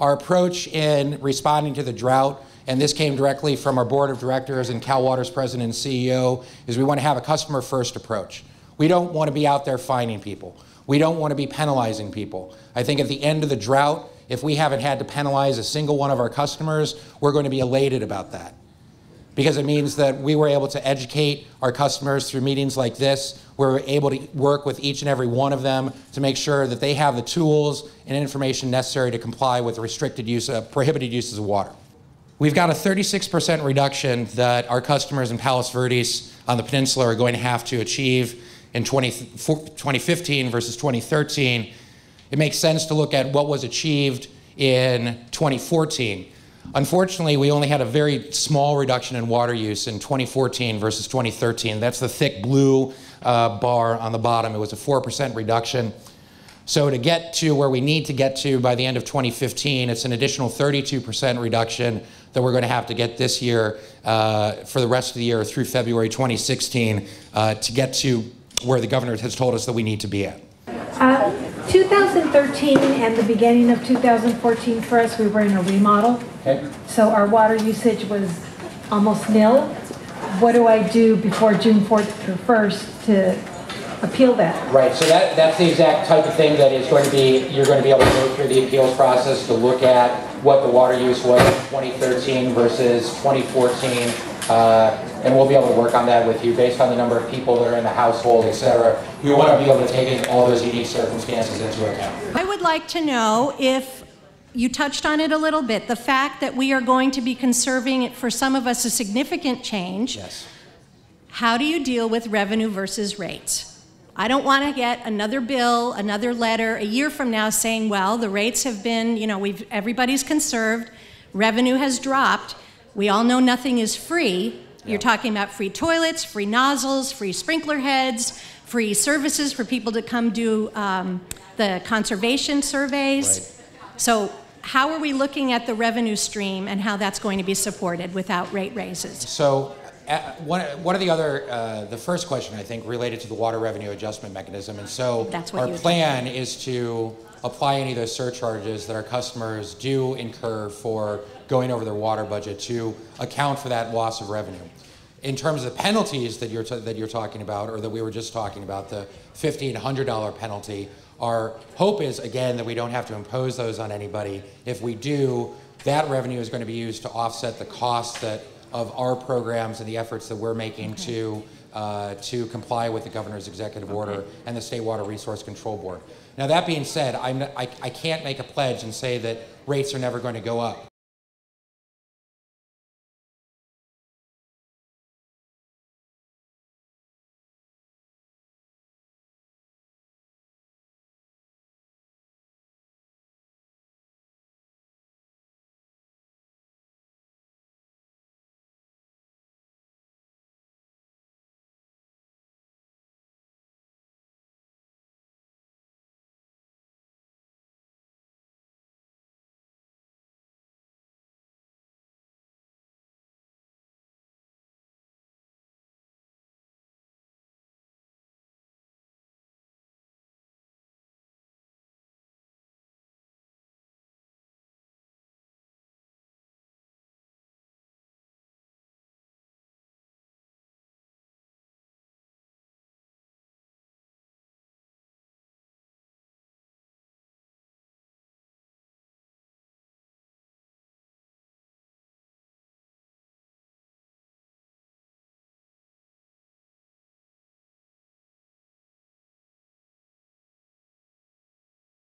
Our approach in responding to the drought, and this came directly from our board of directors and Cal Water's president and CEO, is we want to have a customer first approach. We don't want to be out there fining people. We don't want to be penalizing people. I think at the end of the drought, if we haven't had to penalize a single one of our customers, we're going to be elated about that. Because it means that we were able to educate our customers through meetings like this. We're able to work with each and every one of them to make sure that they have the tools and information necessary to comply with restricted use, uh, prohibited uses of water. We've got a 36% reduction that our customers in Palos Verdes on the peninsula are going to have to achieve in 20, 2015 versus 2013. It makes sense to look at what was achieved in 2014. Unfortunately, we only had a very small reduction in water use in 2014 versus 2013. That's the thick blue uh, bar on the bottom. It was a 4% reduction. So to get to where we need to get to by the end of 2015, it's an additional 32% reduction that we're going to have to get this year uh, for the rest of the year through February 2016 uh, to get to where the governor has told us that we need to be at. Uh, 2013 and the beginning of 2014 for us, we were in a remodel. Okay. So our water usage was almost nil. What do I do before June 4th through 1st to appeal that? Right, so that, that's the exact type of thing that is going to be, you're going to be able to go through the appeals process to look at what the water use was in 2013 versus 2014. Uh, and we'll be able to work on that with you based on the number of people that are in the household, et cetera. We want to be able to take all those unique circumstances into account. I would like to know if you touched on it a little bit the fact that we are going to be conserving, it for some of us, a significant change. Yes. How do you deal with revenue versus rates? I don't want to get another bill, another letter a year from now saying, well, the rates have been, you know, we've, everybody's conserved, revenue has dropped. We all know nothing is free. You're talking about free toilets, free nozzles, free sprinkler heads, free services for people to come do um, the conservation surveys. Right. So, how are we looking at the revenue stream and how that's going to be supported without rate raises? So, uh, one, one of the other, uh, the first question I think related to the water revenue adjustment mechanism, and so our plan is to apply any of those surcharges that our customers do incur for going over their water budget to account for that loss of revenue. In terms of the penalties that you're, that you're talking about, or that we were just talking about, the $1,500 penalty, our hope is, again, that we don't have to impose those on anybody. If we do, that revenue is going to be used to offset the costs that of our programs and the efforts that we're making Okay. to uh, to comply with the governor's executive order and the State Water Resource Control Board. Now, that being said, I'm, I, I can't make a pledge and say that rates are never going to go up.